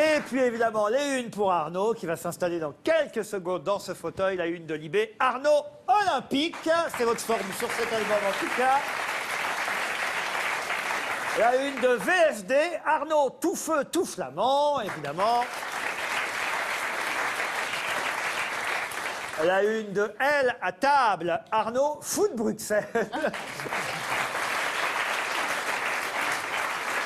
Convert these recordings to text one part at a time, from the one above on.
Et puis évidemment, les unes pour Arnaud, qui va s'installer dans quelques secondes dans ce fauteuil, la une de Libé. Arnaud Olympique, c'est votre forme sur cet album en tout cas. La une de VSD, Arnaud tout feu, tout flamand, évidemment. La une de L à table, Arnaud foot Bruxelles.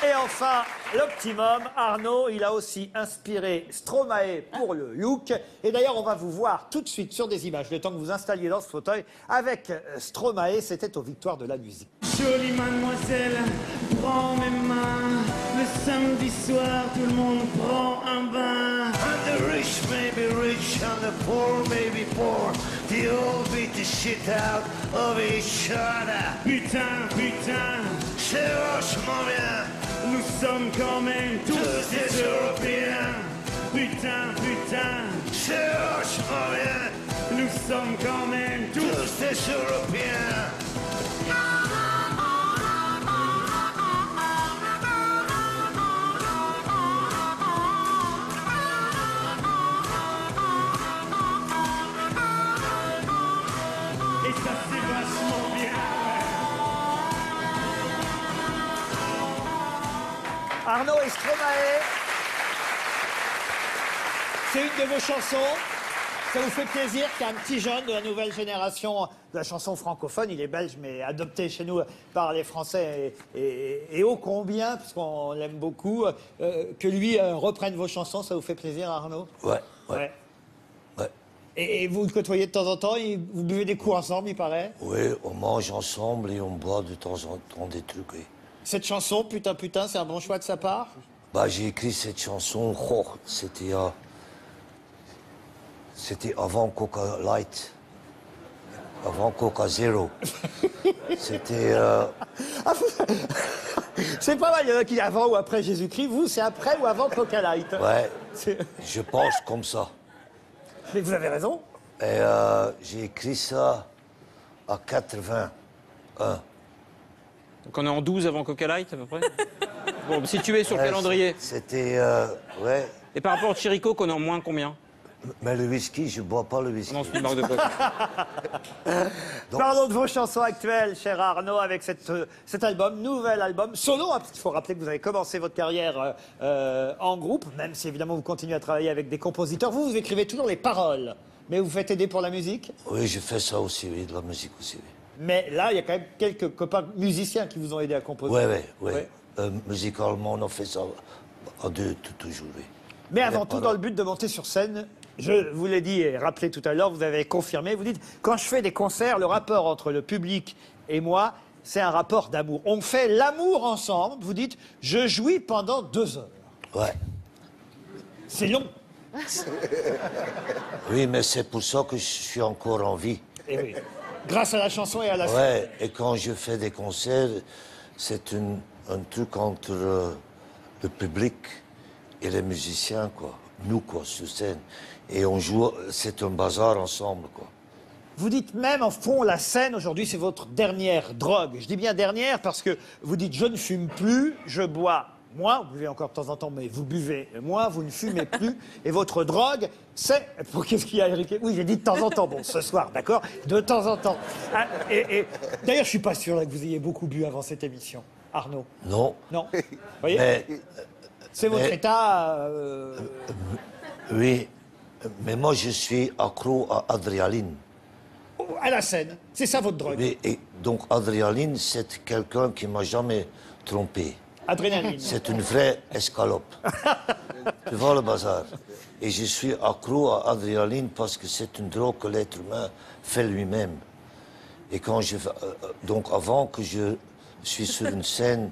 Et enfin, l'optimum, Arnaud, il a aussi inspiré Stromae pour le look. Et d'ailleurs, on va vous voir tout de suite sur des images, le temps que vous installiez dans ce fauteuil, avec euh, Stromae, c'était aux Victoires de la musique. Jolie mademoiselle, prends mes mains. Le samedi soir, tout le monde prend un bain. And the rich may be rich and the poor may be poor. They all beat the shit out of each other. Putain, putain, C'est vachement bien. Nous sommes quand même tous Tous des Européens. Putain, putain, C'est vachement bien. nous sommes quand même tous. Tous des Européens. Et Arnaud et Stromae. C'est une de vos chansons. Ça vous fait plaisir qu'un petit jeune de la nouvelle génération de la chanson francophone, il est belge mais adopté chez nous par les Français et, et, et ô combien, puisqu'on l'aime beaucoup, euh, que lui euh, reprenne vos chansons, ça vous fait plaisir Arnaud? Ouais, ouais, Ouais. ouais. Et, et vous le côtoyez de temps en temps, et vous buvez des coups ensemble, il paraît? Oui, on mange ensemble et on boit de temps en temps des trucs. oui. Cette chanson, putain putain, c'est un bon choix de sa part Bah, j'ai écrit cette chanson, oh, c'était euh, c'était avant Coca Light, avant Coca Zero. c'était euh, Ah, C'est pas mal, il y en a qui avant ou après Jésus-Christ, vous c'est après ou avant Coca Light ouais, je pense comme ça. Mais vous avez raison. Et euh, j'ai écrit ça à 81. Donc on est en 12 avant Coca Light à peu près Bon, situé sur le calendrier. C'était euh, ouais, Et par rapport au Chirico, qu'on est en moins combien? Mais le whisky, je bois pas le whisky. Non, c'est une marque de coca. Donc- Parlons de vos chansons actuelles, cher Arnaud, avec cette, euh, cet album, nouvel album, solo, hein, parce qu'il faut rappeler que vous avez commencé votre carrière euh, euh, en groupe, même si évidemment vous continuez à travailler avec des compositeurs. Vous, vous écrivez toujours les paroles, mais vous faites aider pour la musique? Oui, je fais ça aussi, oui, de la musique aussi. Oui. Mais là, il y a quand même quelques copains musiciens qui vous ont aidé à composer. Oui, oui, oui. Musicalement, on a fait ça à deux tout, toujours, oui. Mais avant tout, dans le but de monter sur scène, je vous l'ai dit et rappelé tout à l'heure, vous avez confirmé, vous dites, quand je fais des concerts, le rapport entre le public et moi, c'est un rapport d'amour. On fait l'amour ensemble, vous dites, je jouis pendant deux heures. Ouais. C'est long. Oui, mais c'est pour ça que je suis encore en vie. Et oui. Grâce à la chanson et à la Ouais, et quand je fais des concerts, c'est un truc entre euh, le public et les musiciens, quoi. Nous, quoi, sur scène. Et on joue, c'est un bazar ensemble, quoi. Vous dites même, en fond, la scène, aujourd'hui, c'est votre dernière drogue. Je dis bien dernière parce que vous dites, je ne fume plus, je bois moins, vous buvez encore de temps en temps, mais vous buvez moins, vous ne fumez plus. Et votre drogue, c'est... Pour qu'est-ce qu'il y a, Eric? Oui, j'ai dit de temps en temps. Bon, ce soir, d'accord? De temps en temps. Ah, et, et- D'ailleurs, je suis pas sûr là, que vous ayez beaucoup bu avant cette émission. Arnaud? Non, Non? Vous voyez? mais C'est votre mais- état... euh, oui, mais moi je suis accro à adrénaline. à la scène. C'est ça votre drogue. Oui, et donc adrénaline, c'est quelqu'un qui m'a jamais trompé. Adrénaline. C'est une vraie escalope. tu vois le bazar. Et je suis accro à adrénaline parce que c'est une drogue que l'être humain fait lui-même. Et quand je euh, euh, donc avant que je suis sur une scène,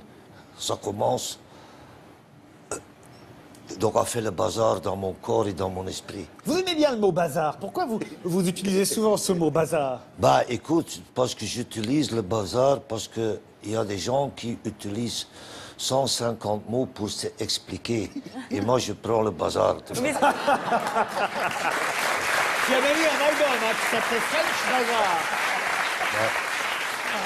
ça commence euh, donc à faire le bazar dans mon corps et dans mon esprit. Vous aimez bien le mot bazar. Pourquoi vous, vous utilisez souvent ce mot bazar? Bah écoute, parce que j'utilise le bazar, parce que il y a des gens qui utilisent 150 mots pour s'expliquer. Et moi, je prends le bazar. Il y avait eu un album hein, qui s'appelait French Bazar.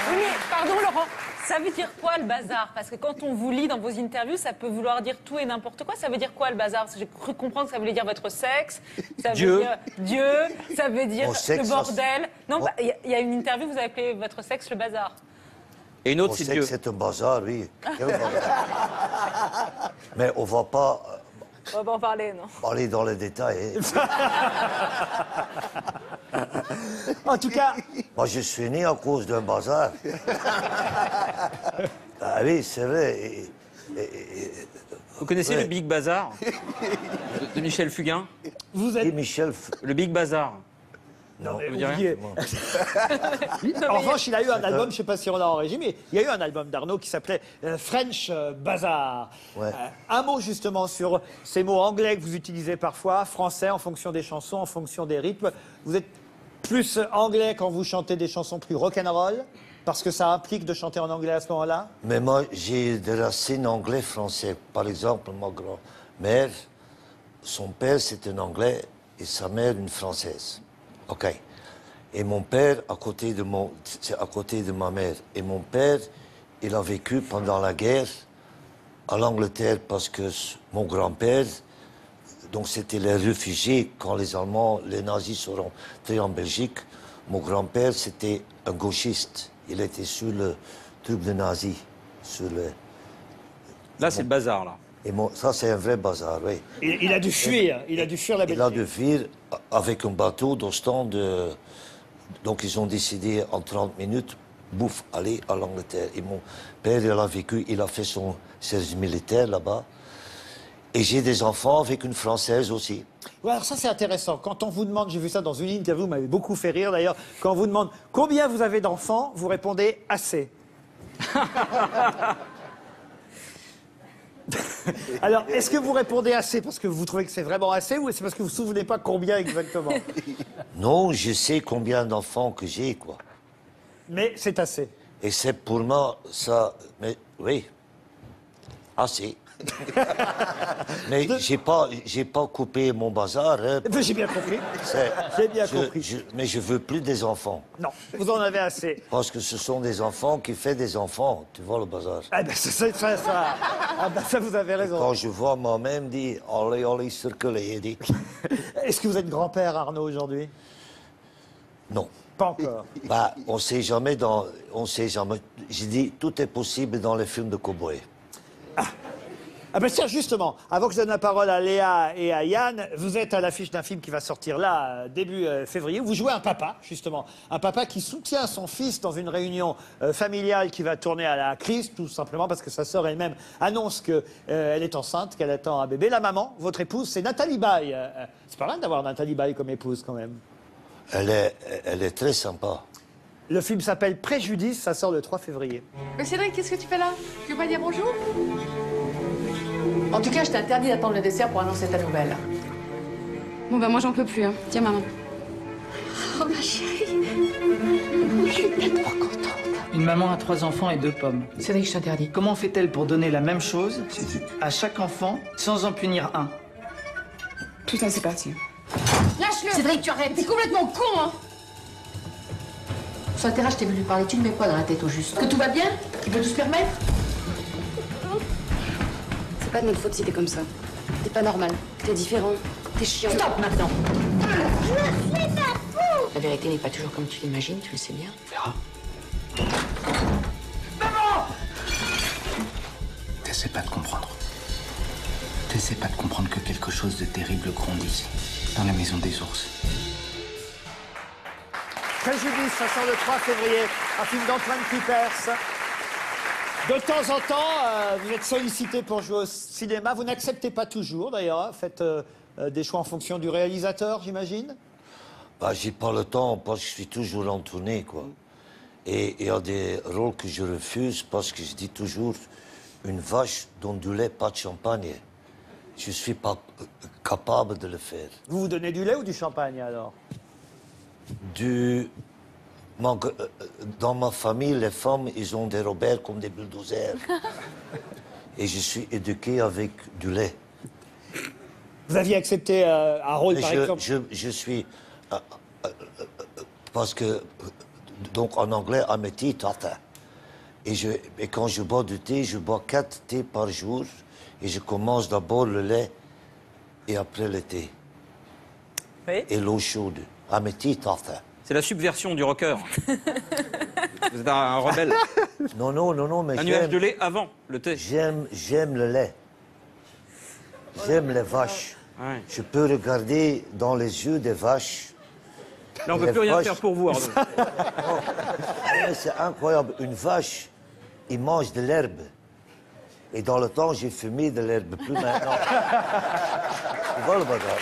Oui, mais pardon, Laurent, Ça veut dire quoi le bazar? Parce que quand on vous lit dans vos interviews, ça peut vouloir dire tout et n'importe quoi. Ça veut dire quoi le bazar? J'ai cru comprendre que ça voulait dire votre sexe, ça veut Dieu. dire Dieu, ça veut dire Mon sexe, le ça, bordel. Non, Bon. bah, il y y, a une interview, vous avez appelé votre sexe le bazar. Et une On autre, c'est sait que Dieu. c'est un bazar, oui. Quel bazar? Mais on va pas euh, On va pas en parler, non? aller dans les détails. hein. En tout cas, Moi, je suis né à cause d'un bazar. ah oui, c'est vrai. Et- et- et- Vous connaissez Ouais. le Big Bazar de, de Michel Fugain? Vous et êtes. Michel. F- Le Big Bazar. Non, rien oubliez. En revanche, il a eu un album, je ne sais pas si on l'a en régie, mais il y a eu un album d'Arnaud qui s'appelait euh, French euh, Bazaar. Ouais. Euh, un mot justement sur ces mots anglais que vous utilisez parfois, français en fonction des chansons, en fonction des rythmes. Vous êtes plus anglais quand vous chantez des chansons plus rock'n'roll, parce que ça implique de chanter en anglais à ce moment-là? Mais moi, j'ai des racines anglais-français. Par exemple, ma grand-mère, son père, c'est un anglais et sa mère, une française. OK. Et mon père, à côté de, mon, c'est à côté de ma mère. Et mon père, il a vécu pendant la guerre à l'Angleterre parce que mon grand-père, donc c'était les réfugiés quand les Allemands, les nazis sont rentrés en Belgique. Mon grand-père, c'était un gauchiste. Il était sur le truc de nazis. Sur le... Là, c'est le bazar, là. Et mon- ça, c'est un vrai bazar, oui. il, il a dû fuir, il a dû fuir la Il a Belgique. dû fuir avec un bateau d'Ostende. de- Donc, ils ont décidé en 30 minutes, bouffe, aller à l'Angleterre. Et mon père, il a vécu, il a fait son service militaire là-bas. Et j'ai des enfants avec une Française aussi. Ouais, alors ça c'est intéressant. Quand on vous demande, j'ai vu ça dans une interview, vous m'avez beaucoup fait rire d'ailleurs, quand on vous demande combien vous avez d'enfants, vous répondez assez. alors, est-ce que vous répondez assez parce que vous trouvez que c'est vraiment assez ou c'est parce que vous ne vous souvenez pas combien exactement? Non, je sais combien d'enfants que j'ai, quoi. Mais c'est assez. Et c'est pour moi, ça. Mais oui. Assez. mais j'ai pas, j'ai pas coupé mon bazar. hein. J'ai bien compris. C'est- J'ai bien je- compris. je- mais je veux plus des enfants. Non, vous en avez assez. Parce que ce sont des enfants qui font des enfants. Tu vois le bazar. Ah ben ça, ça, ça, ça- ah ben, ça, vous avez raison. Quand je vois moi-même dire allez, allez, circuler, il dit Est-ce que vous êtes grand-père Arnaud aujourd'hui? Non. Pas encore. Bah, on sait jamais dans, on sait jamais. J'ai dit tout est possible dans les films de cowboy. Ah ben tiens, justement, avant que je donne la parole à Léa et à Yann, vous êtes à l'affiche d'un film qui va sortir là, euh, début euh, février. Vous jouez un papa, justement. Un papa qui soutient son fils dans une réunion euh, familiale qui va tourner à la crise, tout simplement parce que sa sœur elle-même annonce qu'elle est enceinte, qu'elle attend un bébé. La maman, votre épouse, c'est Nathalie Baye. C'est pas mal d'avoir Nathalie Baye comme épouse, quand même. Elle est, elle est très sympa. Le film s'appelle Préjudice, ça sort le 3 février. Mais Cédric, qu'est-ce que tu fais là? Tu veux pas dire bonjour? En tout cas, je t'interdis d'attendre le dessert pour annoncer ta nouvelle. Bon bah moi j'en peux plus. Hein. Tiens maman. Oh ma chérie Je suis tellement contente. Une maman a trois enfants et deux pommes. Cédric, je t'interdis. Comment fait-elle pour donner la même chose à chaque enfant sans en punir un Putain c'est parti. Lâche-le Cédric, tu arrêtes T'es complètement con, hein Sur le terrain, je t'ai vu lui parler. Tu le mets quoi dans la tête au juste? Que tout va bien? Il peut tout se permettre? C'est pas de notre faute si t'es comme ça. T'es pas normal. T'es différent. T'es chiant. Stop maintenant La vérité n'est pas toujours comme tu l'imagines, tu le sais bien. T'essaies pas de comprendre. T'essaies pas de comprendre que quelque chose de terrible grandisse dans la maison des ours. Préjudice, ça sort le 3 février, un film d'Antoine Cupers. De temps en temps, euh, vous êtes sollicité pour jouer au cinéma. Vous n'acceptez pas toujours, d'ailleurs. hein. Faites euh, euh, des choix en fonction du réalisateur, j'imagine. Bah, j'ai pas le temps parce que je suis toujours en tournée, quoi. Et il y a des rôles que je refuse parce que je dis toujours une vache dont du lait, pas de champagne. Je suis pas euh, capable de le faire. Vous vous donnez du lait ou du champagne, alors? Du... euh, euh, Dans ma famille, les femmes, ils ont des robert comme des bulldozers. Et je suis éduqué avec du lait. Vous aviez accepté euh, un rôle, Mais par je, exemple je, je suis. euh, euh, euh, parce que. euh, Donc en anglais, I'm a teetotaler. Et, je, et quand je bois du thé, je bois quatre thés par jour. Et je commence d'abord le lait et après le thé. Oui. Et l'eau chaude. Mes petites enfin. C'est la subversion du rocker. Vous êtes un, un rebelle. Non, non, non, non, mais Un nuage de j'aime, lait avant le thé. j'aime, j'aime le lait. J'aime les vaches. Ouais. Je peux regarder dans les yeux des vaches. Là, on ne Les peut plus rien vaches. faire pour vous, Arnaud. Mais C'est incroyable. Une vache, il mange de l'herbe. Et dans le temps, j'ai fumé de l'herbe. Plus maintenant. tu vois le bazar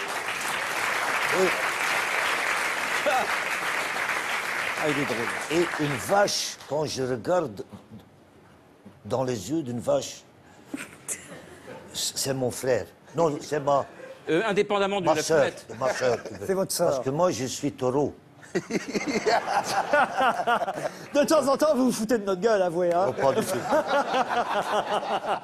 Oui. Ah, il est drôle. Et une vache, quand je regarde dans les yeux d'une vache, c'est mon frère. Non, c'est ma, Euh, indépendamment de ma la soeur. Ma sœur. C'est votre sœur. Parce que moi, je suis taureau. De temps en temps, vous vous foutez de notre gueule, avouez. Hein Oh, pas du tout.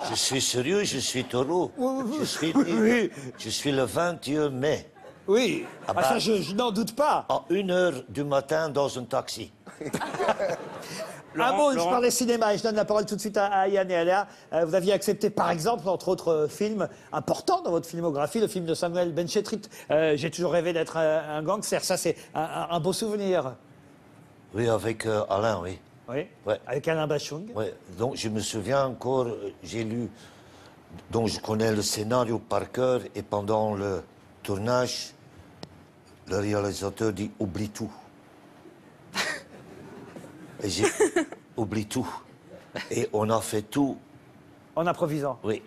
je suis sérieux, je suis taureau. Je suis, Oui. je suis le 21 mai, Oui. Ah Ah, ça, bah. je, je n'en doute pas. à 1h du matin dans un taxi. un Laurent, mot, je Laurent. parlais cinéma et je donne la parole tout de suite à, à Yann et à Léa. Euh, vous aviez accepté, par exemple, entre autres euh, films importants dans votre filmographie, le film de Samuel Benchetrit, euh, J'ai toujours rêvé d'être un, un gangster. Ça, c'est un, un- un beau souvenir. Oui, avec euh, Alain, oui. Oui. Ouais. Avec Alain Bachung. Ouais, donc je me souviens encore, j'ai lu, donc je connais le scénario par cœur et pendant le tournage, le réalisateur dit oublie tout. Et j'ai oublie tout. Et on a fait tout, En improvisant. oui.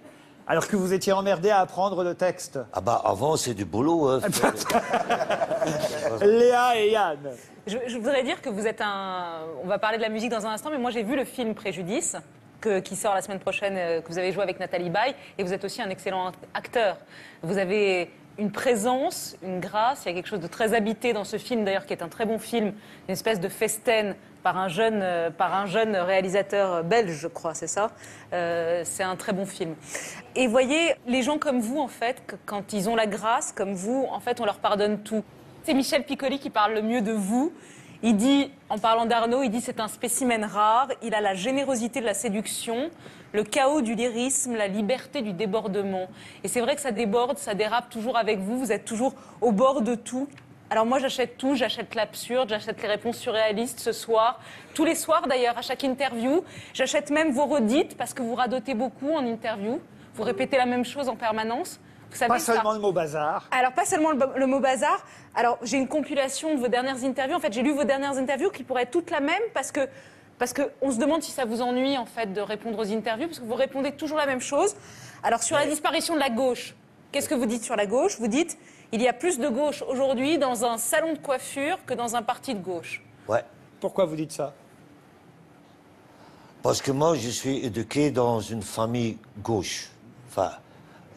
Alors que vous étiez emmerdé à apprendre le texte. Ah bah avant c'est du boulot. hein. Léa et Yann. Je, je voudrais dire que vous êtes un. On va parler de la musique dans un instant, mais moi j'ai vu le film Préjudice. que- qui sort la semaine prochaine, euh, que vous avez joué avec Nathalie Baye, et vous êtes aussi un excellent act- acteur. Vous avez une présence, une grâce, il y a quelque chose de très habité dans ce film, d'ailleurs, qui est un très bon film, une espèce de festen par un jeune, euh, par un jeune réalisateur belge, je crois, c'est ça Euh, C'est un très bon film. Et voyez, les gens comme vous, en fait, quand ils ont la grâce, comme vous, en fait, on leur pardonne tout. C'est Michel Piccoli qui parle le mieux de vous. Il dit, en parlant d'Arnaud, il dit c'est un spécimen rare, il a la générosité de la séduction, le chaos du lyrisme, la liberté du débordement. Et c'est vrai que ça déborde, ça dérape toujours avec vous, vous êtes toujours au bord de tout. Alors moi j'achète tout, j'achète l'absurde, j'achète les réponses surréalistes ce soir, tous les soirs d'ailleurs, à chaque interview. J'achète même vos redites parce que vous radotez beaucoup en interview, vous répétez la même chose en permanence. Vous savez Pas ça- seulement le mot bazar. alors, pas seulement le mot bazar. Alors, j'ai une compilation de vos dernières interviews. En fait, j'ai lu vos dernières interviews qui pourraient être toutes la même parce que. Parce qu'on se demande si ça vous ennuie en fait de répondre aux interviews, parce que vous répondez toujours la même chose. Alors sur la disparition de la gauche, qu'est-ce que vous dites sur la gauche? Vous dites il y a plus de gauche aujourd'hui dans un salon de coiffure que dans un parti de gauche. Ouais. Pourquoi vous dites ça? Parce que moi, je suis éduqué dans une famille gauche. Enfin,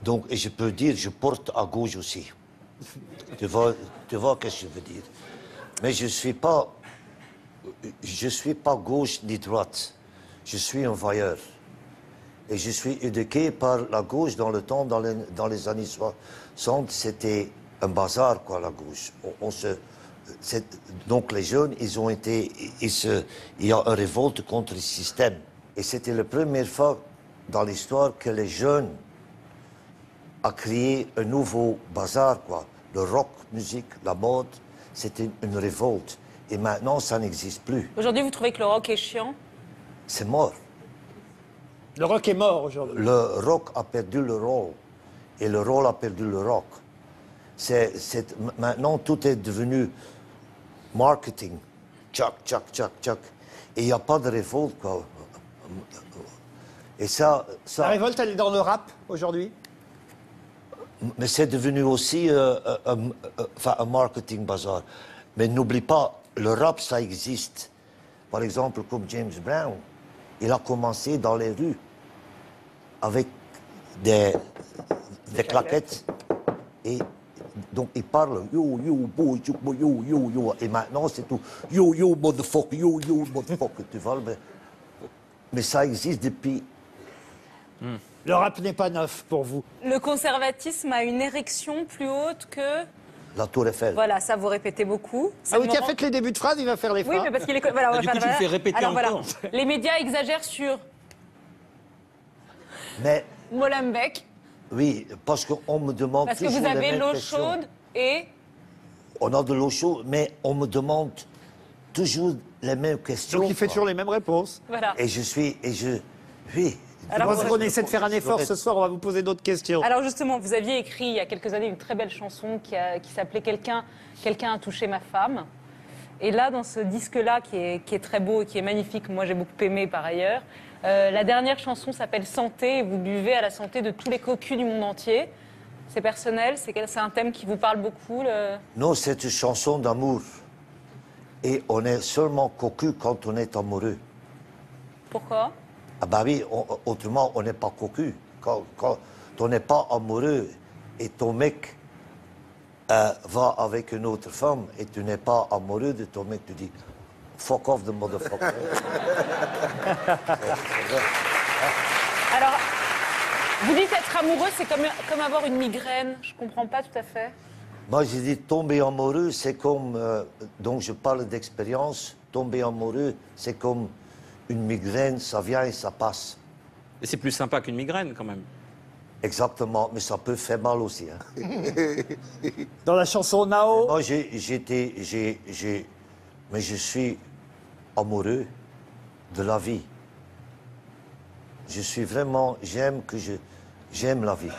donc, et je peux dire, je porte à gauche aussi. tu vois, tu vois ce que je veux dire. Mais je suis pas, je suis pas gauche ni droite. Je suis un voyeur. Et je suis éduqué par la gauche dans le temps, dans les, années 60, c'était un bazar, quoi, la gauche. Donc les jeunes, ils ont été, ils se, il y a une révolte contre le système. Et c'était la première fois dans l'histoire que les jeunes a créé un nouveau bazar, quoi. Le rock, musique, la mode, c'était une révolte. Et maintenant, ça n'existe plus. Aujourd'hui, vous trouvez que le rock est chiant? C'est mort. Le rock est mort aujourd'hui. Le rock a perdu le rôle et le rôle a perdu le rock. C'est, maintenant, tout est devenu marketing. Tchac, tchac, tchac, tchac. Et il n'y a pas de révolte, quoi. Et ça, La révolte, elle est dans le rap aujourd'hui? Mais c'est devenu aussi euh, un, un- un- marketing bazar. Mais n'oublie pas, le rap, ça existe. Par exemple, comme James Brown, il a commencé dans les rues avec des, des claquettes. Et donc, il parle yo, yo, boy, yo, yo, yo, yo. Et maintenant, c'est tout yo, yo, motherfucker, yo, yo, motherfucker. tu vois, mais, mais ça existe depuis. Le rap n'est pas neuf pour vous. Le conservatisme a une érection plus haute que La Tour Eiffel. Voilà, ça vous répétez beaucoup. Ah oui, qui a fait les débuts de phrase, il va faire les Oui, fins. mais parce qu'il est. Voilà, on va du coup, faire- tu le fais voilà. répéter Alors, voilà. Les médias exagèrent sur Mais Molenbeek oui, parce qu'on me demande parce que vous avez mêmes l'eau questions. chaude et. On a de l'eau chaude, mais on me demande toujours les mêmes questions. Donc il fait quoi. toujours les mêmes réponses. Voilà. Et je suis, et je, oui. Alors, essaie de faire un effort ce soir, on va vous poser d'autres questions. Alors justement, vous aviez écrit il y a quelques années une très belle chanson qui, a- qui s'appelait Quelqu'un quelqu'un a touché ma femme. Et là, dans ce disque-là, qui est, qui est très beau et qui est magnifique, moi j'ai beaucoup aimé par ailleurs, euh, la dernière chanson s'appelle Santé et vous buvez à la santé de tous les cocus du monde entier. C'est personnel, c'est un thème qui vous parle beaucoup. le- Non, c'est une chanson d'amour. Et on est seulement cocu quand on est amoureux. Pourquoi? Ah bah oui, on- autrement, on n'est pas cocu. Quand, quand on n'est pas amoureux et ton mec euh, va avec une autre femme et tu n'es pas amoureux de ton mec, tu dis fuck off the motherfucker. Alors, vous dites être amoureux, c'est comme, comme avoir une migraine. Je comprends pas tout à fait. Moi, j'ai dit tomber amoureux, c'est comme. euh, donc, je parle d'expérience. Tomber amoureux, c'est comme une migraine, ça vient et ça passe. Et c'est plus sympa qu'une migraine quand même. Exactement, mais ça peut faire mal aussi. hein. Dans la chanson Nao, Moi, j'ai- j'étais. j'ai- j'ai- Mais je suis amoureux de la vie. Je suis vraiment. J'aime que je. J'aime la vie.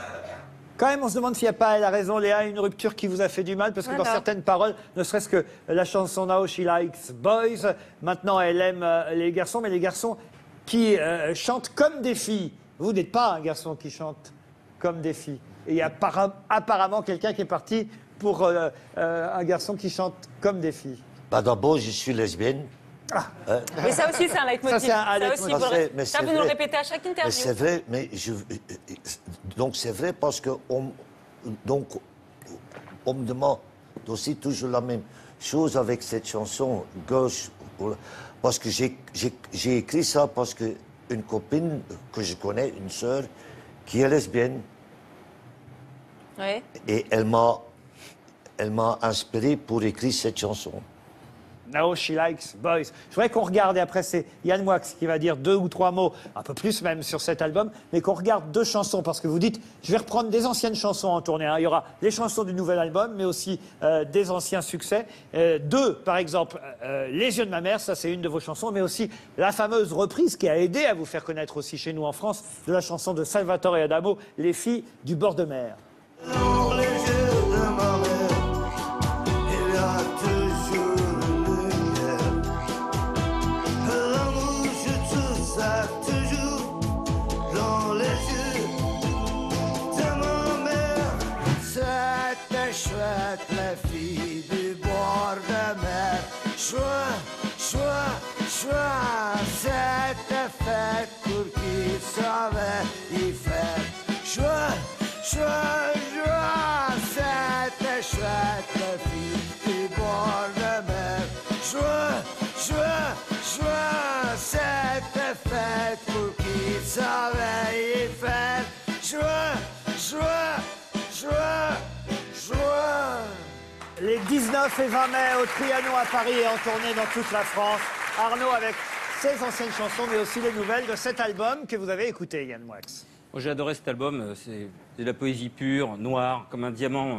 Quand même, on se demande s'il n'y a pas, elle a raison, Léa, une rupture qui vous a fait du mal, parce que dans certaines paroles, ne serait-ce que la chanson Nao, She Likes Boys, maintenant elle aime euh, les garçons, mais les garçons qui euh, chantent comme des filles. Vous n'êtes pas un garçon qui chante comme des filles. Et il y a apparemment quelqu'un qui est parti pour euh, euh, un garçon qui chante comme des filles. Bah, D'abord, je suis lesbienne. Mais ça aussi, c'est un leitmotiv. Ça, c'est un- un Ça leitmotiv. aussi, vous Ça, vous nous le répétez à chaque Mais interview. c'est vrai, mais je, donc c'est vrai parce que on, donc on me demande aussi toujours la même chose avec cette chanson gauche, parce que j'ai écrit ça parce que une copine que je connais, une sœur, qui est lesbienne, Oui. et elle m'a elle m'a inspiré pour écrire cette chanson. Now she likes boys. Je voudrais qu'on regarde, et après c'est Yann Moix qui va dire deux ou trois mots, un peu plus même sur cet album, mais qu'on regarde deux chansons, parce que vous dites, je vais reprendre des anciennes chansons en tournée. hein. Il y aura les chansons du nouvel album, mais aussi euh, des anciens succès. Euh, deux, par exemple, euh, Les yeux de ma mère, ça c'est une de vos chansons, mais aussi la fameuse reprise qui a aidé à vous faire connaître aussi chez nous en France, de la chanson de Salvatore Adamo, Les filles du bord de mer. Chouette, les filles du bord de mer. Chouette, 19 et 20 mai au Trianon à Paris et en tournée dans toute la France. Arnaud avec ses anciennes chansons, mais aussi les nouvelles de cet album que vous avez écouté, Yann Moix. Moi, j'ai adoré cet album. euh, C'est de la poésie pure, noire, comme un diamant,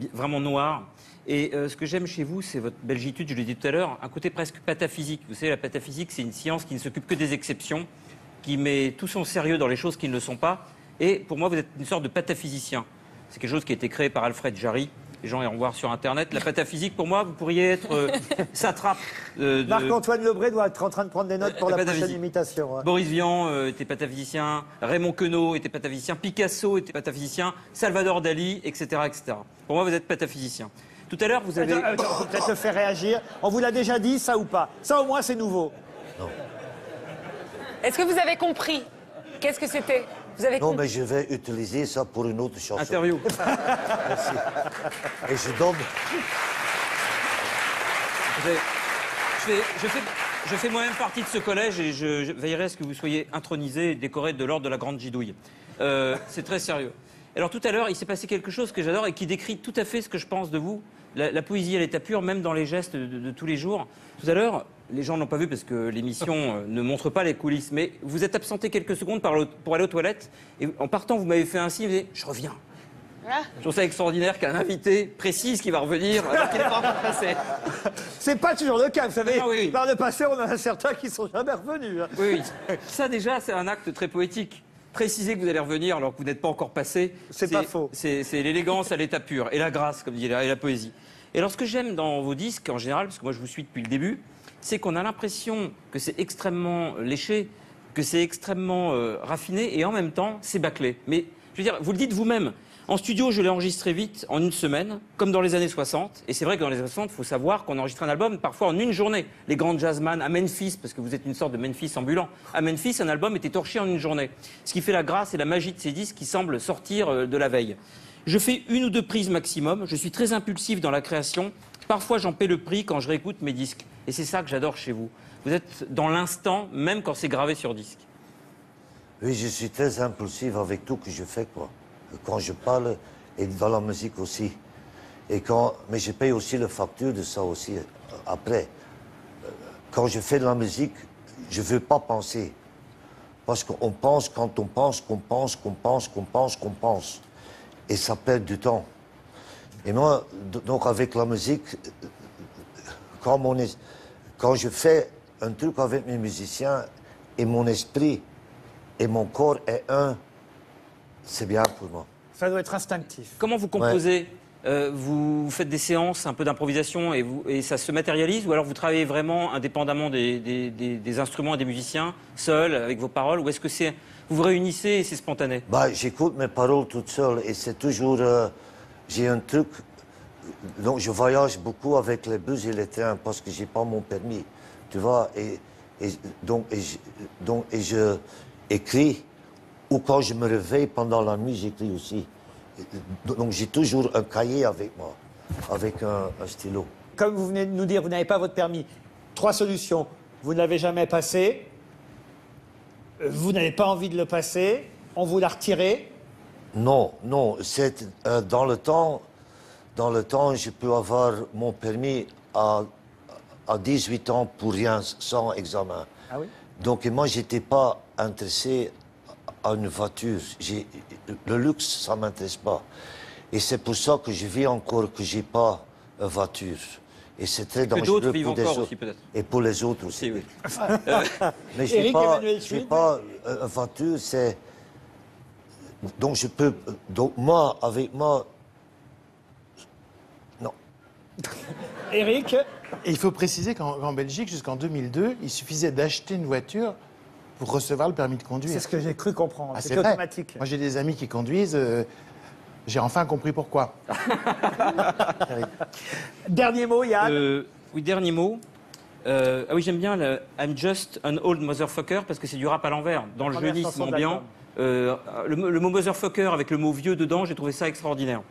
euh, vraiment noir. Et euh, ce que j'aime chez vous, c'est votre belgitude, je l'ai dit tout à l'heure, un côté presque pataphysique. Vous savez, la pataphysique, c'est une science qui ne s'occupe que des exceptions, qui met tout son sérieux dans les choses qui ne le sont pas. Et pour moi, vous êtes une sorte de pataphysicien. C'est quelque chose qui a été créé par Alfred Jarry. Les gens iront voir sur Internet. La pataphysique, pour moi, vous pourriez être euh, satrape euh, de... Marc-Antoine Lebré doit être en train de prendre des notes pour la prochaine imitation. hein. Boris Vian euh, était pataphysicien, Raymond Queneau était pataphysicien, Picasso était pataphysicien, Salvador Dali, etc., etc. Pour moi, vous êtes pataphysicien. Tout à l'heure, vous avez... Peut-être le faire réagir. On vous l'a déjà dit, ça ou pas? Ça au moins c'est nouveau. Est-ce que vous avez compris Qu'est-ce que c'était? Vous avez Non, mais je vais utiliser ça pour une autre chanson. Interview. Merci. Et je donne. Je fais, je fais- je fais moi-même partie de ce collège et je, je veillerai à ce que vous soyez intronisé et décoré de l'ordre de la Grande Gidouille. Euh, c'est très sérieux. Alors tout à l'heure, il s'est passé quelque chose que j'adore et qui décrit tout à fait ce que je pense de vous. la, la poésie à l'état pur, même dans les gestes de, de- de tous les jours. Tout à l'heure, les gens n'ont pas vu parce que l'émission euh, ne montre pas les coulisses, mais vous êtes absenté quelques secondes pour aller aux toilettes, et en partant, vous m'avez fait un signe, vous avez dit, je reviens. Je trouve ça extraordinaire qu'un invité précise qu'il va revenir alors qu'il n'est pas encore passé. C'est pas toujours le cas, vous savez. Ah oui, oui. Par le passé, on en a certains qui sont jamais revenus. hein. Oui, oui. Ça déjà, c'est un acte très poétique. Préciser que vous allez revenir alors que vous n'êtes pas encore passé. C'est pas faux. C'est l'élégance à l'état pur et la grâce, comme dit et la poésie. Et alors, ce que j'aime dans vos disques, en général, parce que moi je vous suis depuis le début, c'est qu'on a l'impression que c'est extrêmement léché, que c'est extrêmement euh, raffiné et en même temps, c'est bâclé. Mais je veux dire, vous le dites vous-même. En studio, je l'ai enregistré vite, en une semaine, comme dans les années 60. Et c'est vrai que dans les années 60, il faut savoir qu'on enregistre un album parfois en une journée. Les grands jazzman à Memphis, parce que vous êtes une sorte de Memphis ambulant. À Memphis, un album était torché en une journée. Ce qui fait la grâce et la magie de ces disques qui semblent sortir euh, de la veille. Je fais une ou deux prises maximum. Je suis très impulsif dans la création. Parfois, j'en paie le prix quand je réécoute mes disques. Et c'est ça que j'adore chez vous. Vous êtes dans l'instant, même quand c'est gravé sur disque. Oui, je suis très impulsif avec tout que je fais, quoi. Quand je parle et dans la musique aussi. Et quand, mais je paye aussi la facture de ça aussi euh, après. Euh, Quand je fais de la musique, je ne veux pas penser. Parce qu'on pense quand on pense, qu'on pense, qu'on pense, qu'on pense, qu'on pense. Et ça perd du temps. Et moi, donc avec la musique, euh, quand, mon es- quand je fais un truc avec mes musiciens et mon esprit et mon corps est un, c'est bien pour moi. Ça doit être instinctif. Comment vous composez Euh, vous faites des séances un peu d'improvisation et, vous- et ça se matérialise ou alors vous travaillez vraiment indépendamment des, des- des- des instruments et des musiciens, seul, avec vos paroles Ou est-ce que c'est vous vous réunissez et c'est spontané? Bah, j'écoute mes paroles toute seule et c'est toujours. euh, j'ai un truc. Donc, je voyage beaucoup avec les bus et les trains parce que j'ai pas mon permis. Tu vois, et, et donc, et je, donc, et je écris. Ou quand je me réveille pendant la nuit, j'écris aussi. Donc, j'ai toujours un cahier avec moi, avec un, un stylo. Comme vous venez de nous dire, vous n'avez pas votre permis. Trois solutions. Vous ne l'avez jamais passé. Vous n'avez pas envie de le passer. On vous l'a retiré. Non, non, c'est euh, dans le temps, dans le temps, je peux avoir mon permis à, à 18 ans pour rien, sans examen. Ah oui? Donc moi, j'étais pas intéressé à une voiture. Le luxe, ça m'intéresse pas. Et c'est pour ça que je vis encore que j'ai pas une voiture. Et c'est très dangereux d'autres vivent pour des encore autres. aussi, peut-être. Et pour les autres aussi. Si, oui. Mais j'ai Éric pas, pas euh, une voiture, c'est donc je peux donc moi avec moi Eric, Et il faut préciser qu'en Belgique, jusqu'en 2002, il suffisait d'acheter une voiture pour recevoir le permis de conduire. c'est ce que j'ai cru comprendre. Ah, c'est automatique. Moi, j'ai des amis qui conduisent. euh, j'ai enfin compris pourquoi. Dernier mot, Yann. Euh, oui, dernier mot. Euh, ah oui, j'aime bien le I'm just an old motherfucker parce que c'est du rap à l'envers. Dans le jeunisme ambiant, euh, le, mot- le mot motherfucker avec le mot vieux dedans, j'ai trouvé ça extraordinaire.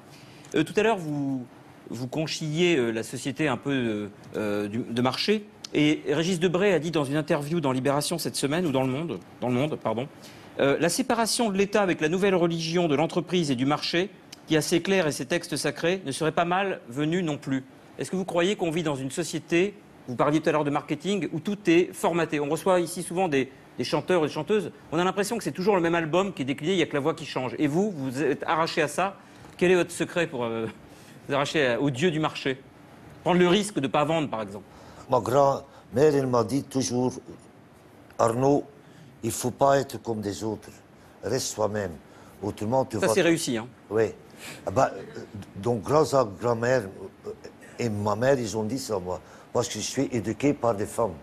Euh, tout à l'heure, vous, vous conchilliez euh, la société un peu euh, euh, de marché. Et Régis Debray a dit dans une interview dans Libération cette semaine, ou dans Le Monde, dans le monde pardon, la séparation de l'État avec la nouvelle religion de l'entreprise et du marché, qui a ses clercs et ses textes sacrés, ne serait pas mal venue non plus. Est-ce que vous croyez qu'on vit dans une société, vous parliez tout à l'heure de marketing, où tout est formaté? On reçoit ici souvent des, chanteurs et des chanteuses, on a l'impression que c'est toujours le même album qui est décliné, il n'y a que la voix qui change. Et vous, vous êtes arraché à ça. Quel est votre secret pour arracher à- au dieu du marché. Prendre le risque de ne pas vendre, par exemple. ma grand-mère elle m'a dit toujours Arnaud il faut pas être comme des autres. Reste soi-même. Autrement tu Ça, vas c'est réussi. Hein. oui. Ah bah, euh, donc grâce à grand-mère euh, et ma mère ils ont dit ça moi parce que je suis éduqué par des femmes.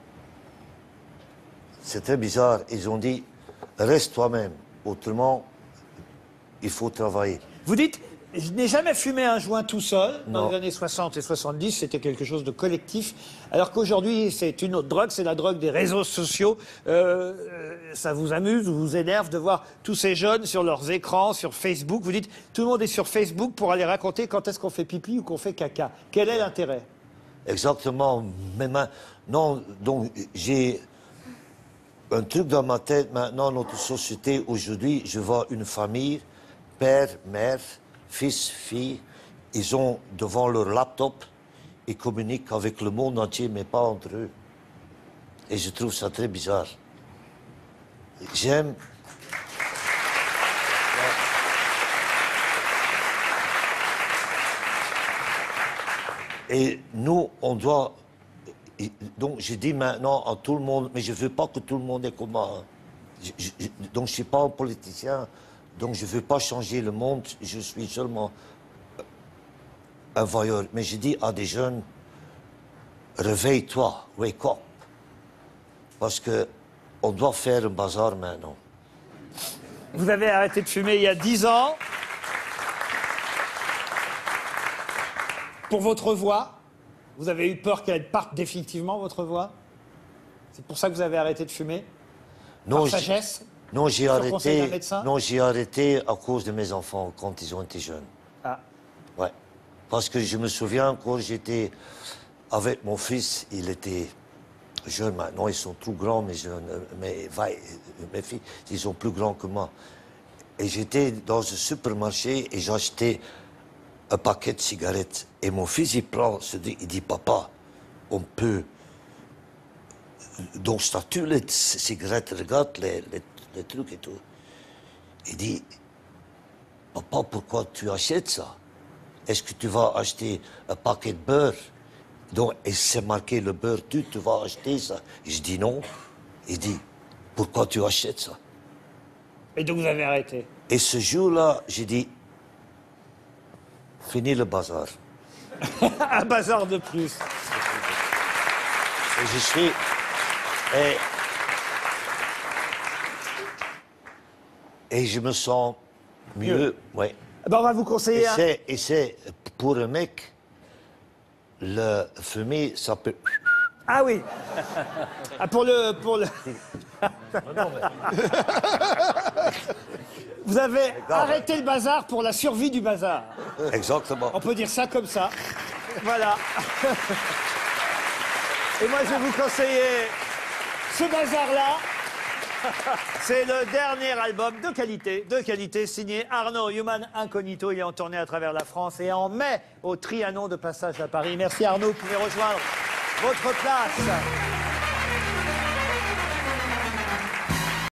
C'est très bizarre. Ils ont dit reste toi-même. Autrement il faut travailler. Vous dites, je n'ai jamais fumé un joint tout seul. Dans Non. les années 60 et 70, c'était quelque chose de collectif. Alors qu'aujourd'hui, c'est une autre drogue, c'est la drogue des réseaux sociaux. Euh, euh, ça vous amuse ou vous énerve de voir tous ces jeunes sur leurs écrans, sur Facebook. Vous dites, tout le monde est sur Facebook pour aller raconter quand est-ce qu'on fait pipi ou qu'on fait caca. Quel est l'intérêt? Exactement. Ma- non, donc j'ai un truc dans ma tête maintenant, notre société aujourd'hui, je vois une famille, père, mère, fils, fille, ils ont devant leur laptop ils communiquent avec le monde entier, mais pas entre eux. Et je trouve ça très bizarre. J'aime. Et nous, on doit. Donc, je dis maintenant à tout le monde, mais je ne veux pas que tout le monde est comme moi. hein. Donc, je ne suis pas un politicien, donc je ne veux pas changer le monde, je suis seulement un voyeur. Mais je dis à des jeunes, réveille-toi, wake up. Parce que on doit faire un bazar maintenant. Vous avez arrêté de fumer il y a 10 ans. Pour votre voix, vous avez eu peur qu'elle parte définitivement, votre voix? C'est pour ça que vous avez arrêté de fumer? Par j'ai- sagesse? Non, j'ai arrêté. Non, j'ai arrêté à cause de mes enfants quand ils ont été jeunes. Ah. Ouais. Parce que je me souviens quand j'étais avec mon fils, il était jeune maintenant, ils sont trop grands, mes jeunes, euh, mes, mes filles, ils sont plus grands que moi. Et j'étais dans un supermarché et j'achetais un paquet de cigarettes. Et mon fils, il prend, se dit, il dit, papa, on peut. Donc, statue les cigarettes, regarde les, les- les trucs et tout. Il dit, papa, pourquoi tu achètes ça? Est-ce que tu vas acheter un paquet de beurre Donc, et c'est marqué le beurre, tu, tu vas acheter ça Je dis non. Il dit, pourquoi tu achètes ça Et donc vous avez arrêté Et ce jour-là, j'ai dit, fini le bazar. Un bazar de plus. Et je suis. Et, et je me sens mieux, ouais. Eh ben, on va vous conseiller Et c'est, pour un mec, le fumer, ça peut. Ah oui ah, Pour le... Pour le... Vous avez arrêté le bazar pour la survie du bazar. Exactement. On peut dire ça comme ça. Voilà. Et moi, je vais vous conseiller ce bazar-là. C'est le dernier album de qualité, de qualité, signé Arnaud Human Incognito. Il est en tournée à travers la France et en mai au Trianon de passage à Paris. Merci Arnaud, vous pouvez rejoindre votre place.